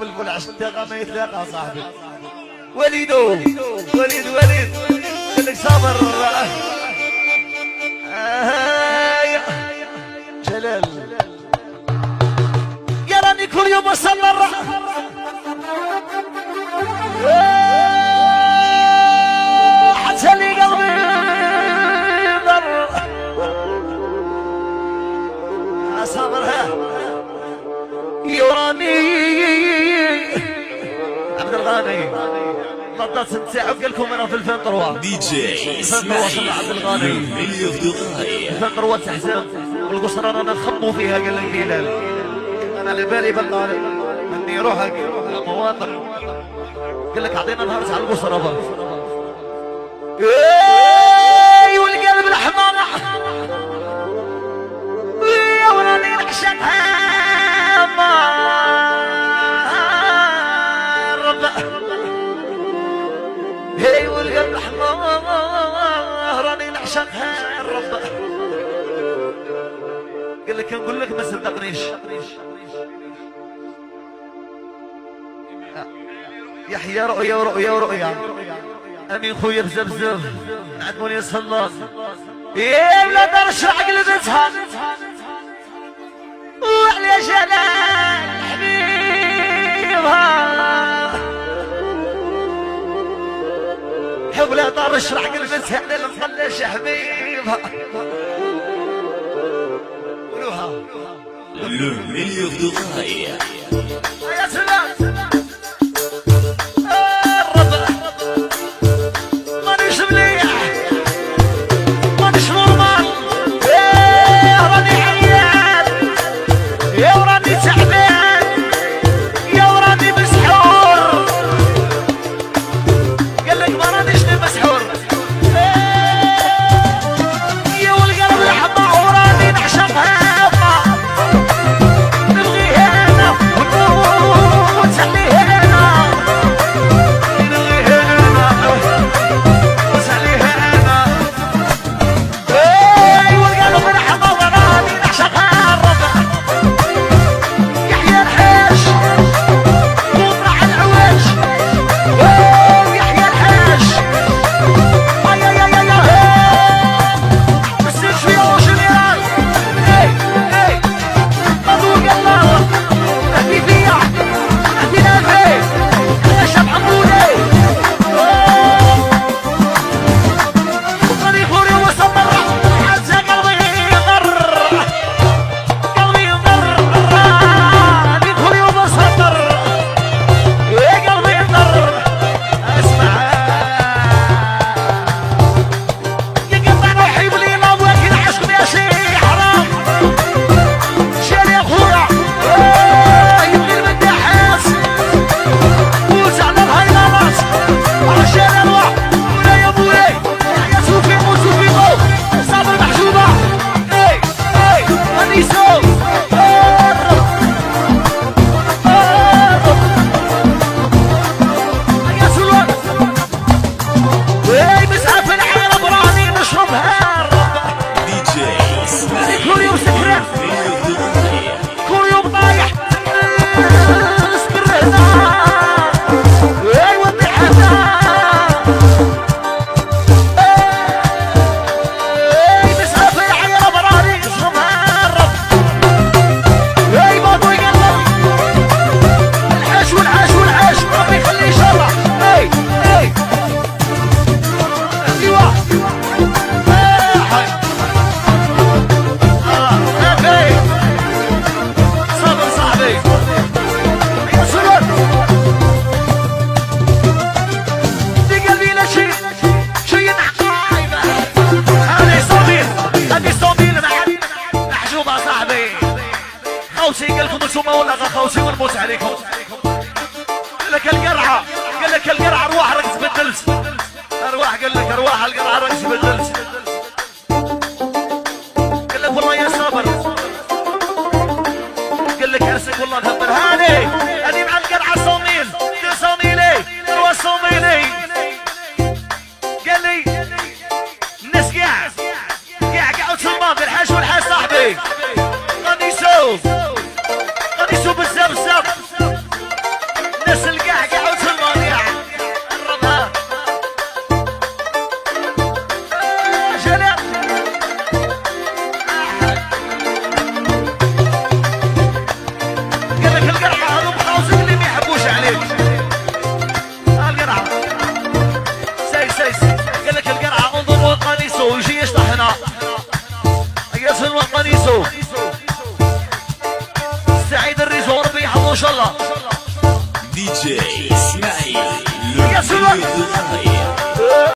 بالفل عشتها ما يتلاقى صاحبي. وليدو وليد وليد. خليك صابر آه الغني ضدت نتاعو قال لكم أنا في الفنطروه دي جي الفنطروه عبد اسماعيل الغني مليون الفنطروه تحزن والقصران أنا نخمو فيها قال لك أنا على بالي بقى اني روحك. مواطن قال لك أعطينا نهار على القصر والقلب الحمار راني نعشقها الرب. قال لك نقول لك ما صدقنيش يحيى رؤيا ورؤيا ورؤيا. امين خويا بزاف بزاف عدموني يصلى. يا ولاد رشع قلبتها. وعلى جلال حبيبها لا دار اشرح قلبتها على المخلش حبيبها قولوها. لو مليون يا سلام. الربع اسماعيل كل ونموت عليكم. قال لك القرعة قال لك القرعة أرواح رقص بالدلس. أرواح قال لك أرواح القرعة رقص بالدلس. قال لك والله يا صابر قال لك ارسك والله كبر هاني هذه مع القرعة صوميل. صوميلي هو صوميلي. قال لي الناس كاع قاعد تما في الحاج والحاج صاحبي. غادي يشوف الريزو. سعيد الريزو ربي يحفظه إن شاء الله. دي جي اسماعيل يا سلام.